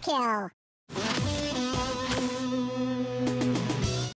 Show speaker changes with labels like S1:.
S1: kill.